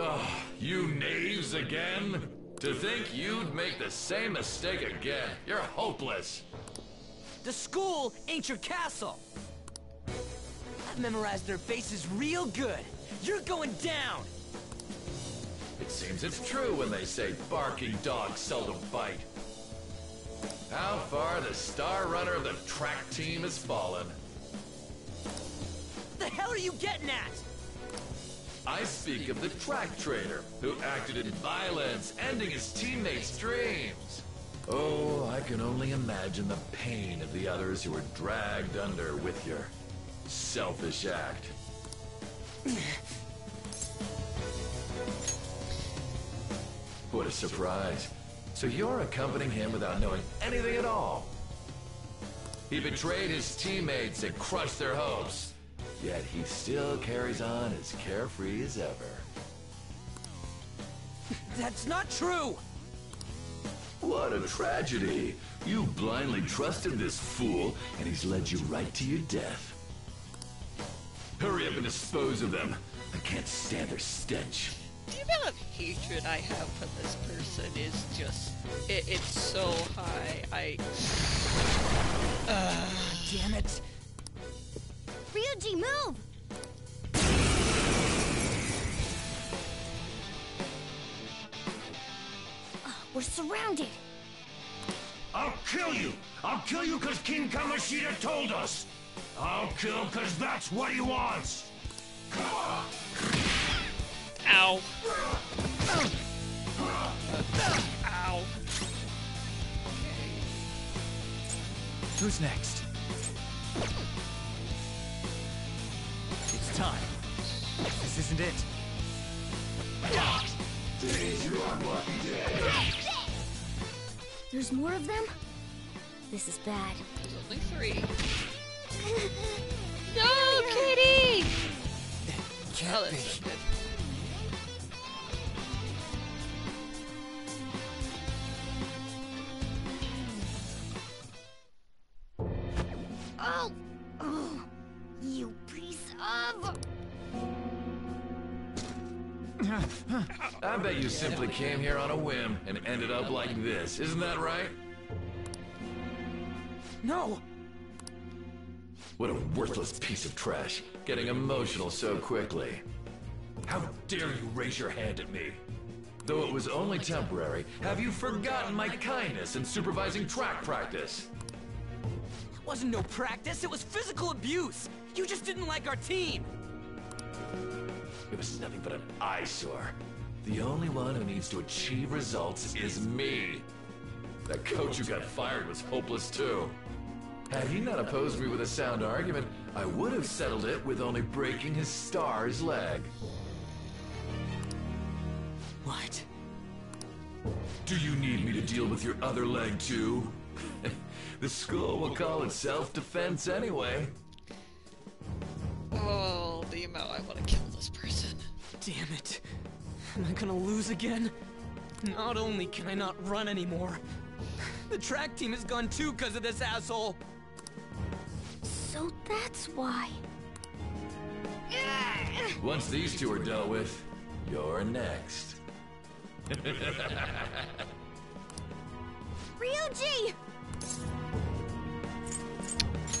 Oh, you knaves again? To think you'd make the same mistake again. You're hopeless. The school ain't your castle. I've memorized their faces real good. You're going down. It seems it's true when they say barking dogs seldom bite. How far the star runner of the track team has fallen. The hell are you getting at? I speak of the track trainer, who acted in violence, ending his teammates' dreams. Oh, I can only imagine the pain of the others who were dragged under with your selfish act. what a surprise. So you're accompanying him without knowing anything at all. He betrayed his teammates and crushed their hopes. Yet he still carries on as carefree as ever. That's not true! What a tragedy. You blindly trusted this fool, and he's led you right to your death. Hurry up and dispose of them. I can't stand their stench. The amount of hatred I have for this person is just. It, it's so high. I. Uh, Damn it. Ryuji, move! Uh, we're surrounded. I'll kill you! I'll kill you because King Kamoshida told us! I'll kill because that's what he wants! ow. Ow. Who's next? This isn't it. There's more of them? This is bad. There's only three. No, Kitty! Can't that's bet you simply came here on a whim and ended up like this. Isn't that right? No! What a worthless piece of trash. Getting emotional so quickly. How dare you raise your hand at me? Though it was only temporary, have you forgotten my kindness in supervising track practice? It wasn't no practice, it was physical abuse! You just didn't like our team! It was nothing but an eyesore. The only one who needs to achieve results is me. That coach who got fired was hopeless too. Had he not opposed me with a sound argument, I would have settled it with only breaking his star's leg. What? Do you need me to deal with your other leg too? the school will call it self-defense anyway. Oh, the amount I want to kill this person. Damn it. Am I gonna lose again? Not only can I not run anymore, the track team is gone too because of this asshole! So that's why. Once these two are dealt with, you're next. Ryuji!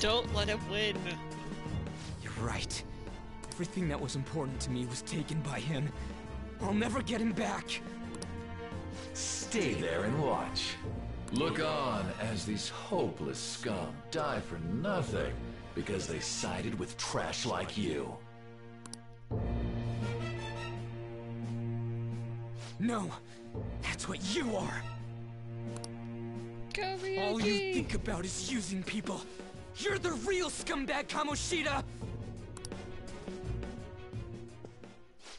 Don't let him win. You're right. Everything that was important to me was taken by him. I'll never get him back. Stay there and watch. Look on as these hopeless scum die for nothing because they sided with trash like you. No, that's what you are. Karaoke. All you think about is using people. You're the real scumbag Kamoshida!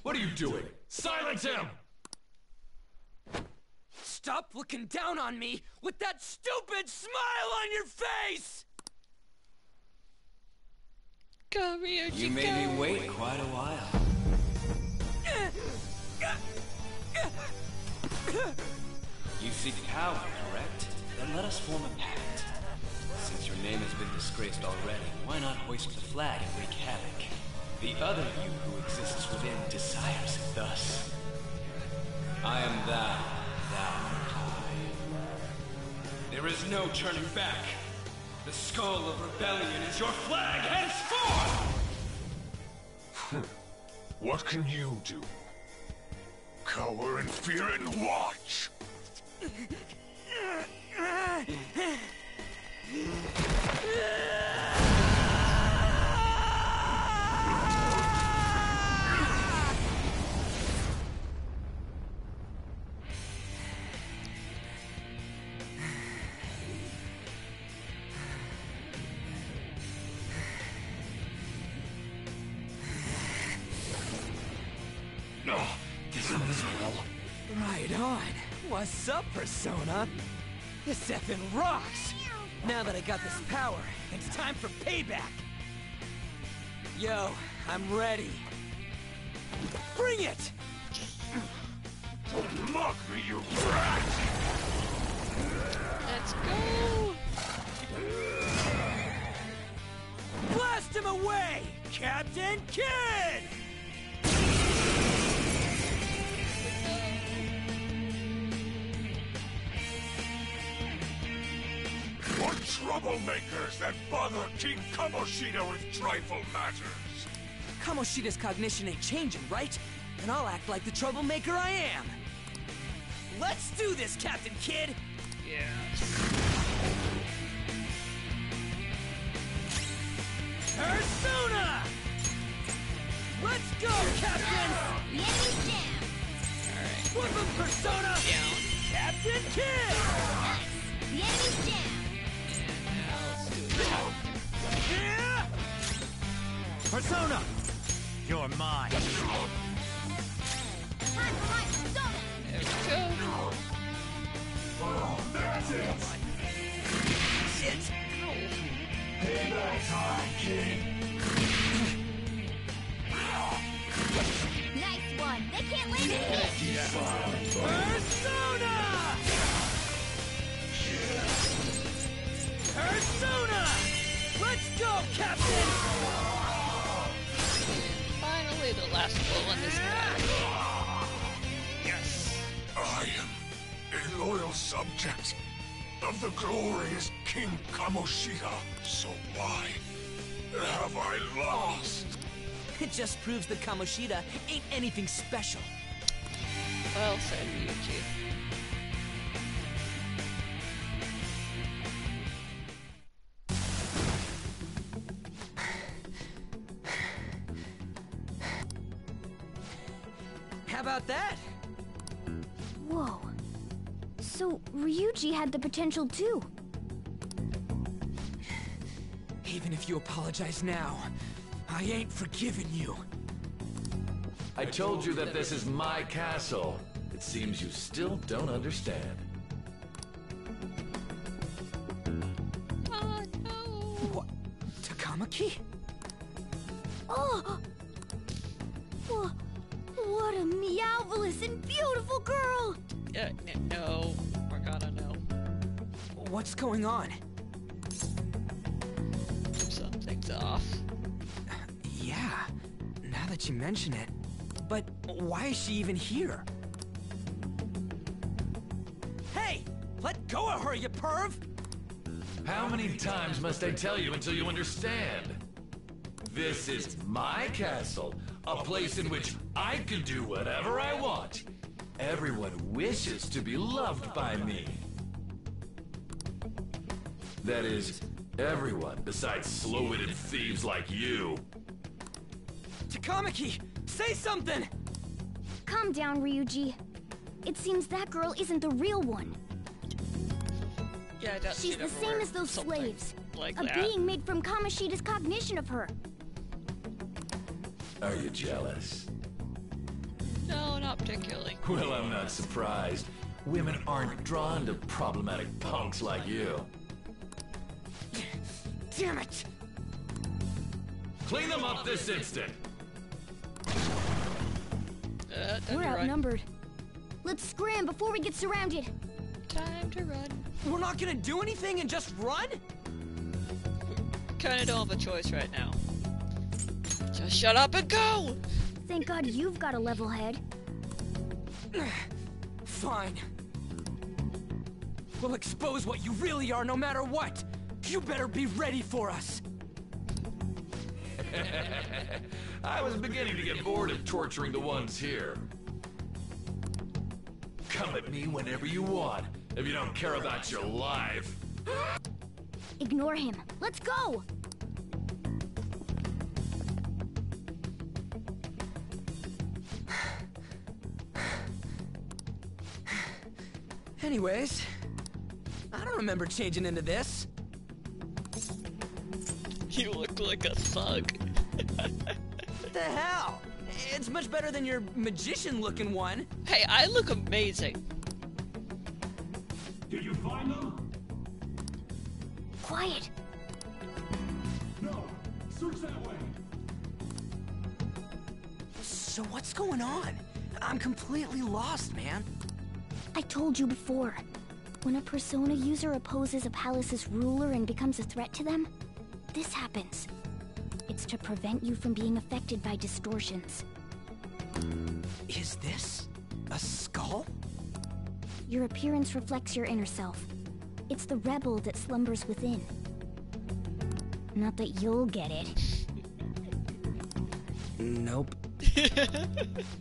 What are you doing? Silence him! Stop looking down on me with that stupid smile on your face! Karaoke. You made me wait quite a while. You seek power, correct? Then let us form a pact. Since your name has been disgraced already, why not hoist the flag and wreak havoc? The other you who exists within desires it thus. I am thou, thou art I. There is no turning back. The skull of rebellion is your flag henceforth! What can you do? Cower in fear and watch! Persona? This effing rocks! Now that I got this power, it's time for payback! Yo, I'm ready. Bring it! Don't mock me, you brat! Let's go! Blast him away! Captain Kidd! Troublemakers that bother King Kamoshida with trifle matters? Kamoshida's cognition ain't changing, right? And I'll act like the troublemaker I am. Let's do this, Captain Kidd! Yes. Persona! Let's go, Captain! The enemy's down. Alright. Flip him, Persona! Down. Captain Kidd! Nice. The enemy's down. Persona! You're mine. Time for my persona. There we go. That's it! Shit! Payback time, King! Nice one. They can't land a hit. Persona! Persona! Let's go, Captain! Finally, the last blow on this guy. Yes! I am a loyal subject of the glorious King Kamoshida. So why have I lost? It just proves that Kamoshida ain't anything special. Well said, Ryuji. The potential too. Even if you apologize now, I ain't forgiving you. I told you that this is my castle. It seems you still don't understand. Oh no! What? Takamaki? Oh! What a meowvelous and beautiful girl! Uh, n- no, Morgana, no. What's going on? Something's off. Yeah, now that you mention it. But why is she even here? Hey! Let go of her, you perv! How many times must I tell you until you understand? This is my castle, a place in which I can do whatever I want. Everyone wishes to be loved by me. That is, everyone besides slow-witted thieves like you. Takamaki, say something! Calm down, Ryuji. It seems that girl isn't the real one. Yeah, I doubt She's she'd the same as those slaves. Like a that. being made from Kamoshida's cognition of her. Are you jealous? No, not particularly. Well, I'm not surprised. Women aren't drawn to problematic punks like you. Damn it! Clean them up this instant! Uh, We're to run. outnumbered. Let's scram before we get surrounded. Time to run. We're not gonna do anything and just run? Kinda don't have a choice right now. Just shut up and go! Thank God you've got a level head. Fine. We'll expose what you really are no matter what. You better be ready for us. I was beginning to get bored of torturing the ones here. Come at me whenever you want, if you don't care about your life. Ignore him. Let's go! Anyways, I don't remember changing into this. You look like a thug. What the hell? It's much better than your magician-looking one. Hey, I look amazing. Did you find them? Quiet. No. Search that way. So what's going on? I'm completely lost, man. I told you before. When a Persona user opposes a palace's ruler and becomes a threat to them, this happens. It's to prevent you from being affected by distortions. Is this a skull? Your appearance reflects your inner self. It's the rebel that slumbers within. Not that you'll get it. Nope.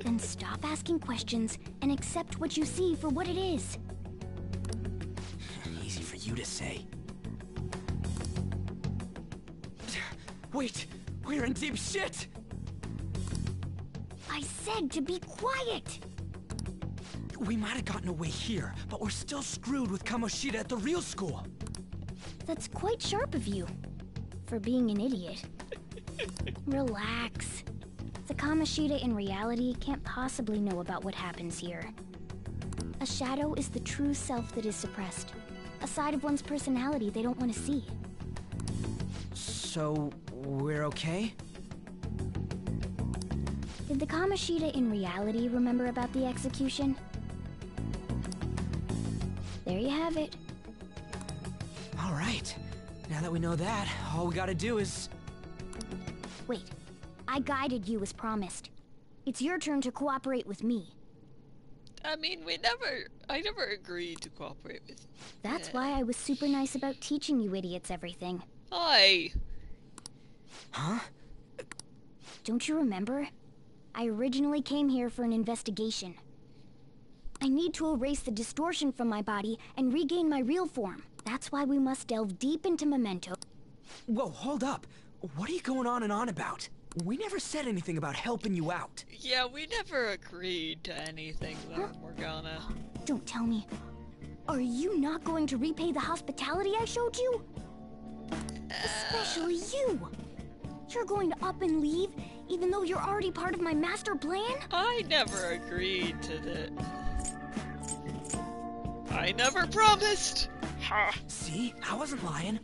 Then stop asking questions and accept what you see for what it is. Easy for you to say. Wait, we're in deep shit! I said to be quiet! We might have gotten away here, but we're still screwed with Kamoshida at the real school. That's quite sharp of you. For being an idiot. Relax. The Kamoshida in reality can't possibly know about what happens here. A shadow is the true self that is suppressed. A side of one's personality they don't want to see. So, we're okay? Did the Kamoshida in reality remember about the execution? There you have it. Alright. Now that we know that, all we gotta do is... Wait, I guided you as promised. It's your turn to cooperate with me. I mean, we never. I never agreed to cooperate with. That's why I was super nice about teaching you idiots everything. Hi. Huh? Don't you remember? I originally came here for an investigation. I need to erase the distortion from my body and regain my real form. That's why we must delve deep into Memento. Whoa, hold up. What are you going on and on about? We never said anything about helping you out. Yeah, we never agreed to anything, though, Morgana. Don't tell me. Are you not going to repay the hospitality I showed you? Uh, Especially you. You're going to up and leave, even though you're already part of my master plan? I never agreed to the. I never promised. Ha! See? I wasn't lying.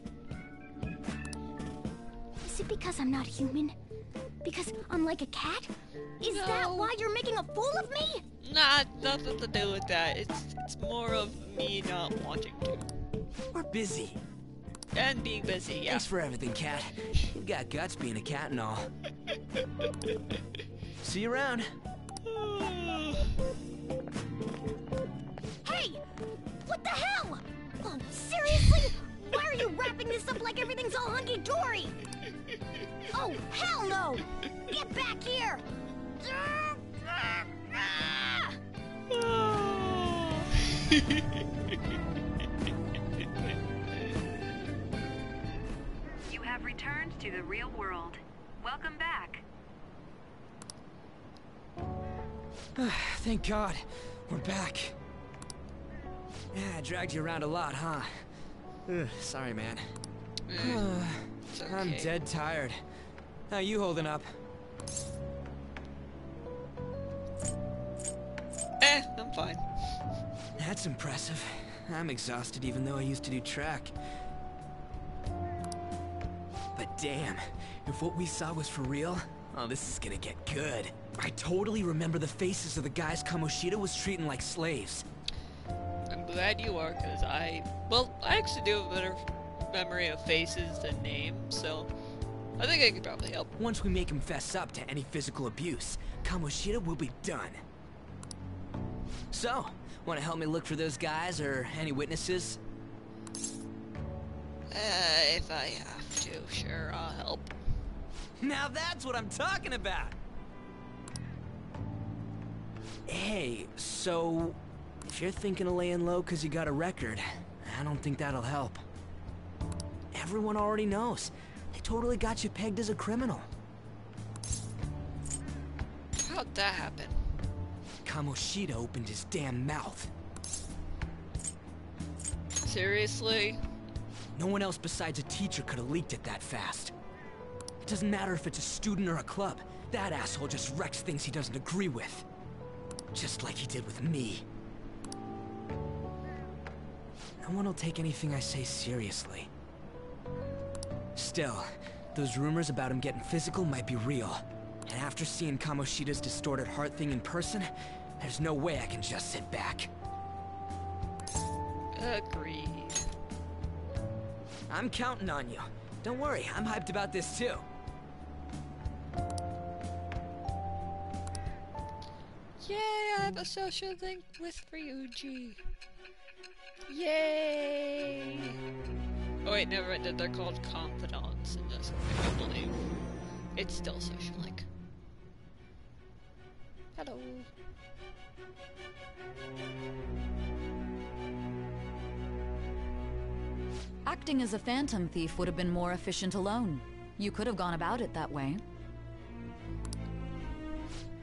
Is it because I'm not human? Because I'm like a cat? Is that why you're making a fool of me? Nah, nothing to do with that. It's it's more of me not wanting to We're busy. And being busy. Yeah. Thanks for everything, cat. You've got guts being a cat and all. See you around. Hey! What the hell? Oh, seriously? Why are you wrapping this up like everything's all hunky-dory? Oh, hell no! Get back here! to the real world. Welcome back. Thank God. We're back. Yeah, I dragged you around a lot, huh? Ugh, sorry, man. It's I'm dead tired. How you holding up? Eh, I'm fine. That's impressive. I'm exhausted even though I used to do track. But damn, if what we saw was for real, oh, this is gonna get good. I totally remember the faces of the guys Kamoshida was treating like slaves. I'm glad you are, because I. Well, I actually do have a better memory of faces than names, so. I think I could probably help. Once we make him fess up to any physical abuse, Kamoshida will be done. So, want to help me look for those guys or any witnesses? Uh, if I have to, sure, I'll help. Now that's what I'm talking about! Hey, so if you're thinking of laying low because you got a record, I don't think that'll help. Everyone already knows. They totally got you pegged as a criminal. How'd that happen? Kamoshida opened his damn mouth. Seriously? No one else besides a teacher could have leaked it that fast. It doesn't matter if it's a student or a club. That asshole just wrecks things he doesn't agree with. Just like he did with me. No one will take anything I say seriously. Still, those rumors about him getting physical might be real. And after seeing Kamoshida's distorted heart thing in person, there's no way I can just sit back. Agreed. I'm counting on you. Don't worry, I'm hyped about this too. Yay, I have a social link with Ryuji. Yay! Oh wait, never mind. They're called confidants in this, I believe. It's still social link. Hello. Acting as a phantom thief would have been more efficient alone. You could have gone about it that way.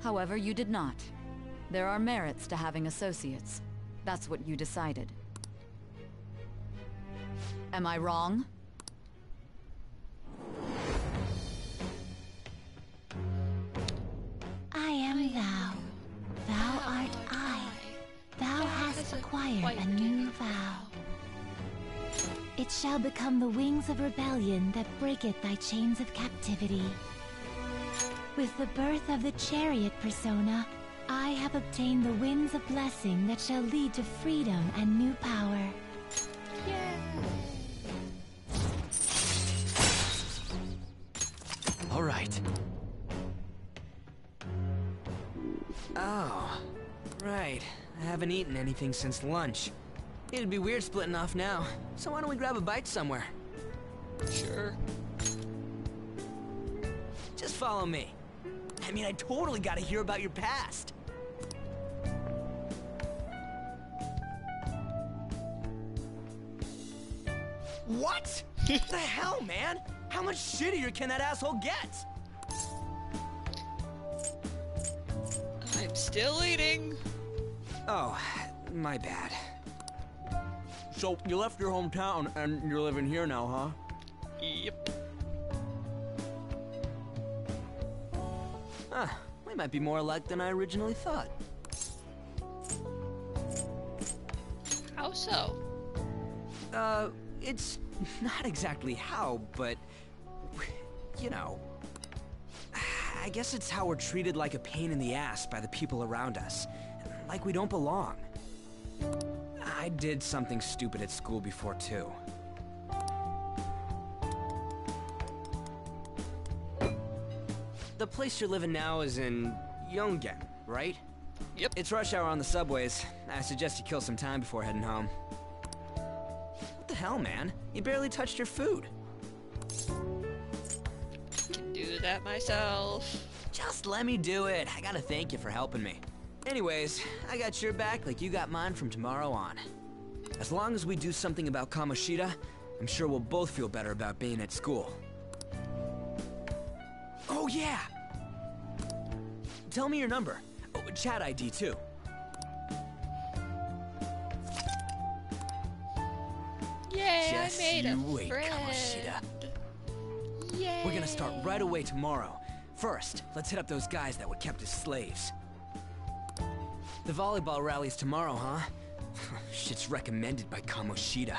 However, you did not. There are merits to having associates. That's what you decided. Am I wrong? Shall become the wings of rebellion that breaketh thy chains of captivity. With the birth of the chariot persona, I have obtained the winds of blessing that shall lead to freedom and new power. All right. Oh, right. I haven't eaten anything since lunch. It'd be weird splitting off now, so why don't we grab a bite somewhere? Sure. Just follow me. I mean, I totally gotta hear about your past. What? the hell, man? How much shittier can that asshole get? I'm still eating. Oh, my bad. So, you left your hometown and you're living here now, huh? Yep. Huh. We might be more alike than I originally thought. How so? Uh, it's not exactly how, but... You know... I guess it's how we're treated like a pain in the ass by the people around us. Like we don't belong. I did something stupid at school before, too. The place you're living now is in Yongen, right? Yep. It's rush hour on the subways. I suggest you kill some time before heading home. What the hell, man? You barely touched your food. Can do that myself. Just let me do it. I gotta thank you for helping me. Anyways, I got your back like you got mine from tomorrow on. As long as we do something about Kamoshida, I'm sure we'll both feel better about being at school. Oh yeah! Tell me your number. Oh, chat ID too. Yay, Just I made you a wait, friend. Kamoshida. Yay. We're gonna start right away tomorrow. First, let's hit up those guys that were kept as slaves. The volleyball rally's tomorrow, huh? Shit's recommended by Kamoshida.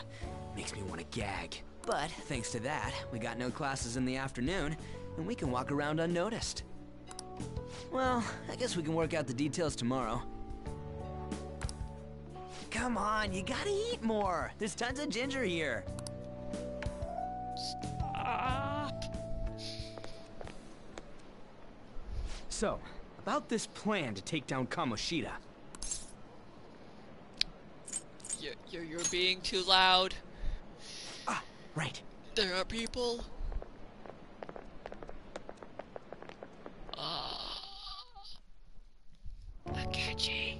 Makes me want to gag. But thanks to that, we got no classes in the afternoon, and we can walk around unnoticed. Well, I guess we can work out the details tomorrow. Come on, you gotta eat more. There's tons of ginger here. Stop. So, about this plan to take down Kamoshida. You're, you're, you're being too loud. Ah, right. There are people. Ah. Uh, Akechi.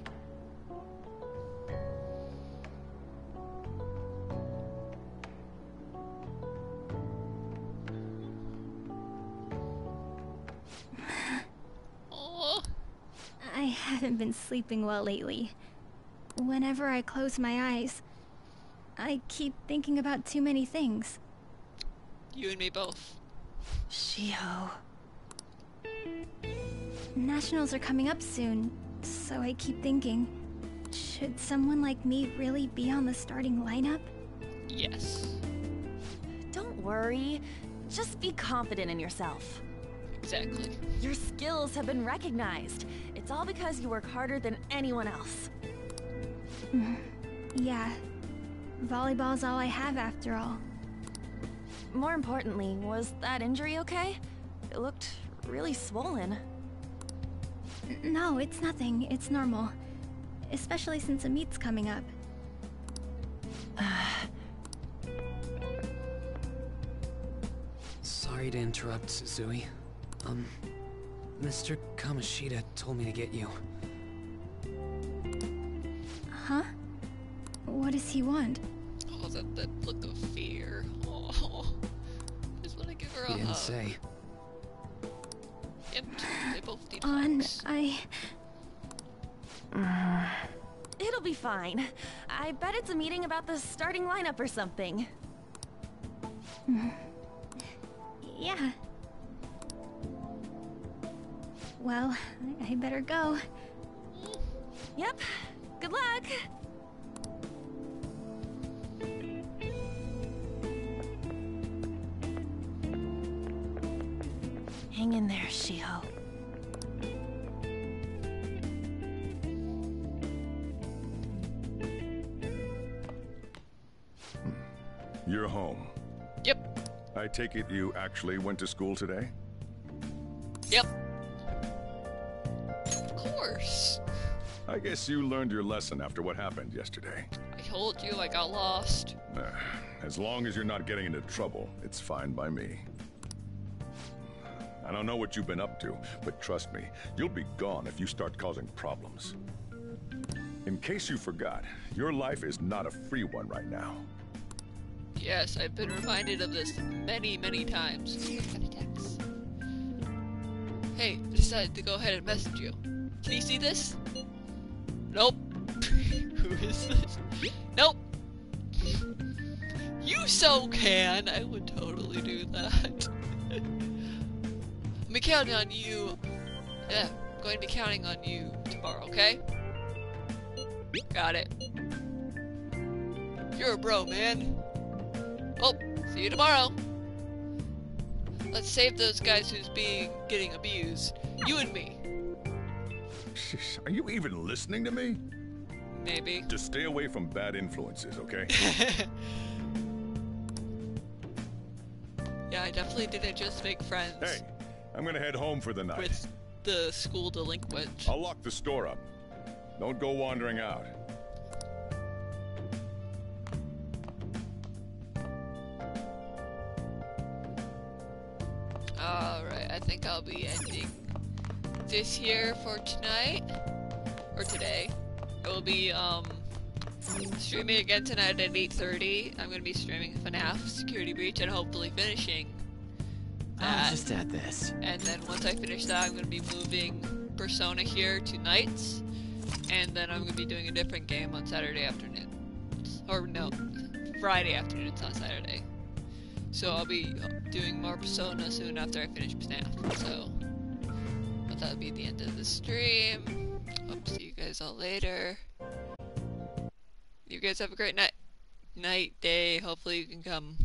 I haven't been sleeping well lately. Whenever I close my eyes, I keep thinking about too many things. You and me both. Shiho. Nationals are coming up soon, so I keep thinking, should someone like me really be on the starting lineup? Yes. Don't worry. Just be confident in yourself. Exactly. Your skills have been recognized. It's all because you work harder than anyone else. Yeah. Volleyball's all I have after all. More importantly, was that injury okay? It looked really swollen. No, it's nothing. It's normal. Especially since a meet's coming up. Sorry to interrupt, Suzui. Um, Mr. Kamoshida told me to get you. Huh? What does he want? Oh, that, that look of fear. Oh, just want to give her He a didn't hug. say. Yep, they both need On, hugs. I... It'll be fine. I bet it's a meeting about the starting lineup or something. Yeah. Well, I- I better go. Mm. Yep. Good luck. Hang in there, Shiho. You're home. Yep. I take it you actually went to school today? Yep. Of course. I guess you learned your lesson after what happened yesterday. I told you I got lost. Uh, As long as you're not getting into trouble, it's fine by me. I don't know what you've been up to, but trust me, you'll be gone if you start causing problems. In case you forgot, your life is not a free one right now. Yes, I've been reminded of this many, many times. Hey, I decided to go ahead and message you. Can you see this? Nope. Who is this? Nope. You so can. I would totally do that. I'm counting on you. Yeah, I'm going to be counting on you tomorrow, okay? Got it. You're a bro, man. Oh, see you tomorrow. Let's save those guys who's being getting abused. You and me, Are you even listening to me? maybe. Just stay away from bad influences, okay? Yeah, I definitely didn't just make friends hey, I'm gonna head home for the night. with the school delinquent. I'll lock the store up. Don't go wandering out. Alright, I think I'll be ending this here for tonight. Or today. It will be, um, streaming again tonight at 8.30. I'm gonna be streaming FNAF Security Breach and hopefully finishing I'll just add this. And then once I finish that, I'm gonna be moving Persona here to nights. And then I'm gonna be doing a different game on Saturday afternoon. Or no, Friday afternoons on Saturday. So I'll be doing more Persona soon after I finish FNAF. So, that'll be the end of the stream. Hope to see you guys all later. You guys have a great night, night, day. Hopefully you can come